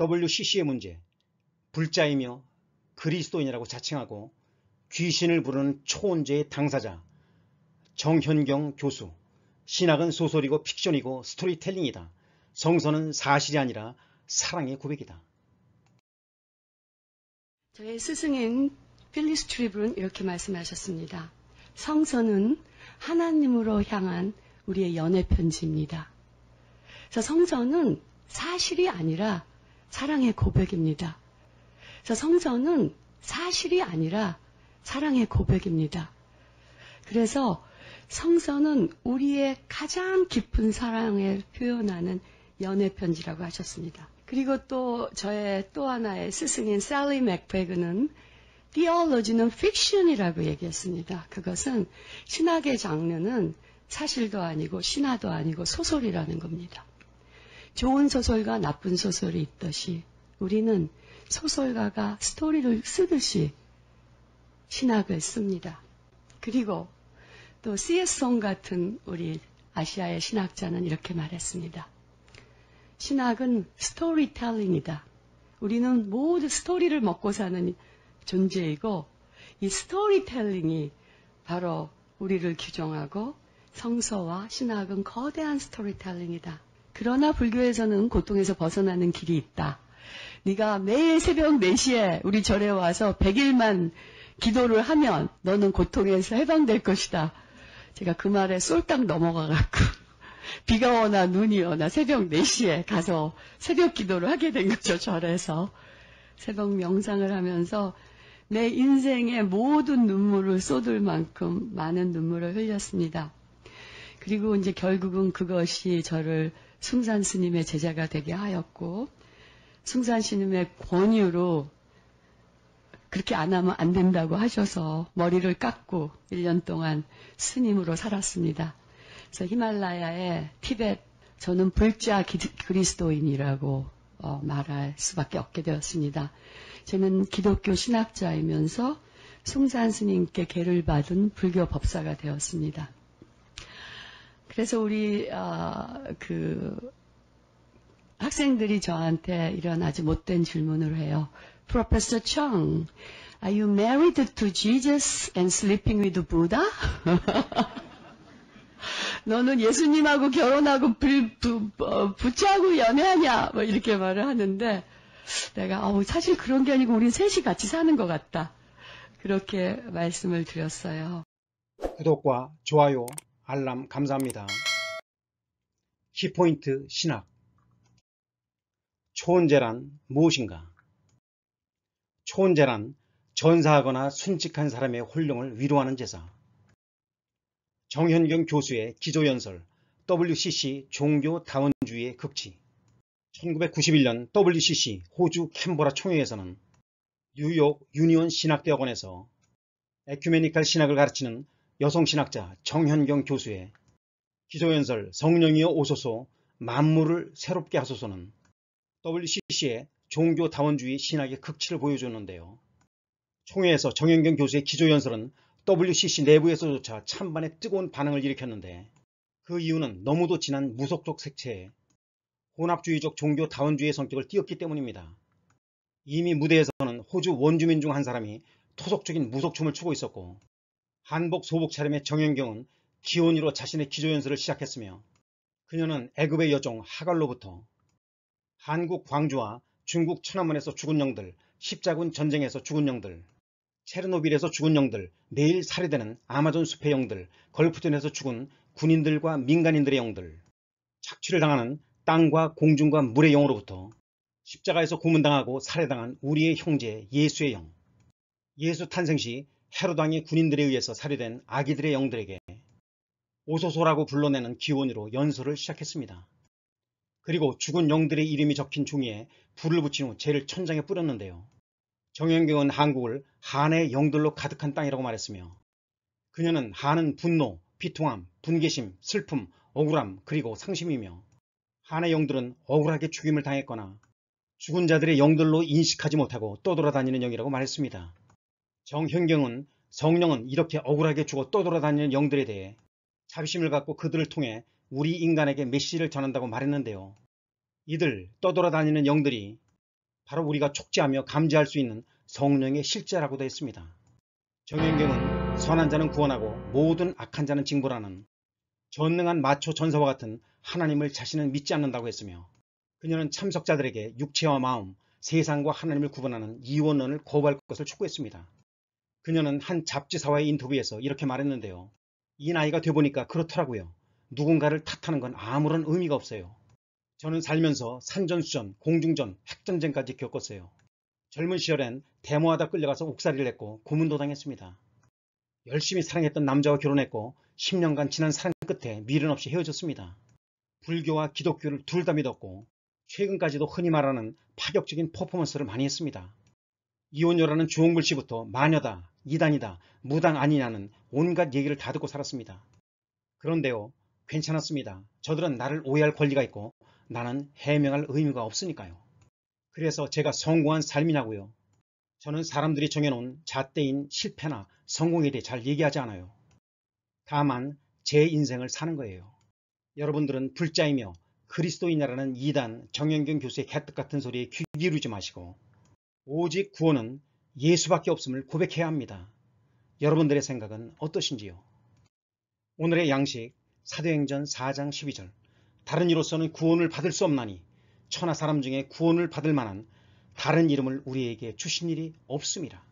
WCC의 문제, 불자이며 그리스도인이라고 자칭하고 귀신을 부르는 초혼제의 당사자, 정현경 교수, 신학은 소설이고 픽션이고 스토리텔링이다. 성서는 사실이 아니라 사랑의 고백이다. 저의 스승인 필리스 트리블은 이렇게 말씀하셨습니다. 성서는 하나님으로 향한 우리의 연애 편지입니다. 그래서 성서는 사실이 아니라 사랑의 고백입니다. 그래서 성서는 사실이 아니라 사랑의 고백입니다. 그래서 성서는 우리의 가장 깊은 사랑을 표현하는 연애 편지라고 하셨습니다. 그리고 또 저의 또 하나의 스승인 셀리 맥베그는 theology는 fiction이라고 얘기했습니다. 그것은 신학의 장르는 사실도 아니고 신화도 아니고 소설이라는 겁니다. 좋은 소설과 나쁜 소설이 있듯이 우리는 소설가가 스토리를 쓰듯이 신학을 씁니다. 그리고 또 C.S.송 같은 우리 아시아의 신학자는 이렇게 말했습니다. 신학은 스토리텔링이다. 우리는 모두 스토리를 먹고 사는 존재이고 이 스토리텔링이 바로 우리를 규정하고 성서와 신학은 거대한 스토리텔링이다. 그러나 불교에서는 고통에서 벗어나는 길이 있다. 네가 매일 새벽 4시에 우리 절에 와서 100일만 기도를 하면 너는 고통에서 해방될 것이다. 제가 그 말에 홀딱 넘어가갖고 비가 오나 눈이 오나 새벽 4시에 가서 새벽 기도를 하게 된 거죠, 절에서. 새벽 명상을 하면서 내 인생의 모든 눈물을 쏟을 만큼 많은 눈물을 흘렸습니다. 그리고 이제 결국은 그것이 저를 숭산 스님의 제자가 되게 하였고, 숭산 스님의 권유로 그렇게 안 하면 안 된다고 하셔서 머리를 깎고 1년 동안 스님으로 살았습니다. 그래서 히말라야의 티벳, 저는 불자 그리스도인이라고 어, 말할 수밖에 없게 되었습니다. 저는 기독교 신학자이면서 숭산 스님께 계를 받은 불교 법사가 되었습니다. 그래서 우리 어, 그 학생들이 저한테 이런 아주 못된 질문을 해요. Professor Chung, are you married to Jesus and sleeping with Buddha? 너는 예수님하고 결혼하고 불, 부, 어, 부처하고 연애하냐? 뭐 이렇게 말을 하는데 내가 어, 사실 그런 게 아니고 우린 셋이 같이 사는 것 같다. 그렇게 말씀을 드렸어요. 구독과 좋아요, 알람 감사합니다. 키포인트 신학 초혼제란 무엇인가? 초혼제란 전사하거나 순직한 사람의 홀령을 위로하는 제사. 정현경 교수의 기조연설 WCC 종교 다원주의의 극치 1991년 WCC 호주 캔버라 총회에서는 뉴욕 유니온 신학대학원에서 에큐메니칼 신학을 가르치는 여성신학자 정현경 교수의 기조연설 성령이여 오소서 만물을 새롭게 하소서는 WCC의 종교다원주의 신학의 극치를 보여주는데요. 총회에서 정현경 교수의 기조연설은 WCC 내부에서조차 찬반의 뜨거운 반응을 일으켰는데 그 이유는 너무도 진한 무속적 색채에 혼합주의적 종교 다원주의의 성격을 띄었기 때문입니다. 이미 무대에서는 호주 원주민 중 한 사람이 토속적인 무속춤을 추고 있었고 한복 소복 차림의 정현경은 기온이로 자신의 기조연설을 시작했으며 그녀는 애굽의 여종 하갈로부터 한국 광주와 중국 천안문에서 죽은 영들, 십자군 전쟁에서 죽은 영들, 체르노빌에서 죽은 영들, 내일 살해되는 아마존 숲의 영들, 걸프전에서 죽은 군인들과 민간인들의 영들, 착취를 당하는 땅과 공중과 물의 영으로부터 십자가에서 고문당하고 살해당한 우리의 형제 예수의 영, 예수 탄생 시 헤로당의 군인들에 의해서 살해된 아기들의 영들에게 오소소라고 불러내는 기원으로 연설을 시작했습니다. 그리고 죽은 영들의 이름이 적힌 종이에 불을 붙인 후 죄를 천장에 뿌렸는데요. 정현경은 한국을 한의 영들로 가득한 땅이라고 말했으며 그녀는 한은 분노, 비통함, 분개심, 슬픔, 억울함 그리고 상심이며 한의 영들은 억울하게 죽임을 당했거나 죽은 자들의 영들로 인식하지 못하고 떠돌아다니는 영이라고 말했습니다. 정현경은 성령은 이렇게 억울하게 죽어 떠돌아다니는 영들에 대해 자비심을 갖고 그들을 통해 우리 인간에게 메시지를 전한다고 말했는데요. 이들 떠돌아다니는 영들이 바로 우리가 촉지하며 감지할 수 있는 성령의 실제라고도 했습니다. 정현경은 선한 자는 구원하고 모든 악한 자는 징벌하는 전능한 마초 전사와 같은 하나님을 자신은 믿지 않는다고 했으며 그녀는 참석자들에게 육체와 마음, 세상과 하나님을 구분하는 이원론을 거부할 것을 촉구했습니다. 그녀는 한 잡지사와의 인터뷰에서 이렇게 말했는데요. 이 나이가 돼보니까 그렇더라고요. 누군가를 탓하는 건 아무런 의미가 없어요. 저는 살면서 산전수전, 공중전, 핵전쟁까지 겪었어요. 젊은 시절엔 데모하다 끌려가서 옥살이를 했고 고문도 당했습니다. 열심히 사랑했던 남자와 결혼했고 10년간 지난 사랑 끝에 미련 없이 헤어졌습니다. 불교와 기독교를 둘 다 믿었고 최근까지도 흔히 말하는 파격적인 퍼포먼스를 많이 했습니다. 이혼녀라는 주홍글씨부터 마녀다, 이단이다, 무당 아니냐는 온갖 얘기를 다 듣고 살았습니다. 그런데요, 괜찮았습니다. 저들은 나를 오해할 권리가 있고 나는 해명할 의무가 없으니까요. 그래서 제가 성공한 삶이냐고요. 저는 사람들이 정해놓은 잣대인 실패나 성공에 대해 잘 얘기하지 않아요. 다만 제 인생을 사는 거예요. 여러분들은 불자이며 그리스도인이라는 이단 정영경 교수의 개떡 같은 소리에 귀 기울이지 마시고 오직 구원은 예수밖에 없음을 고백해야 합니다. 여러분들의 생각은 어떠신지요? 오늘의 양식 사도행전 4장 12절 다른 이로서는 구원을 받을 수 없나니 천하 사람 중에 구원을 받을 만한 다른 이름을 우리에게 주신 일이 없습니다.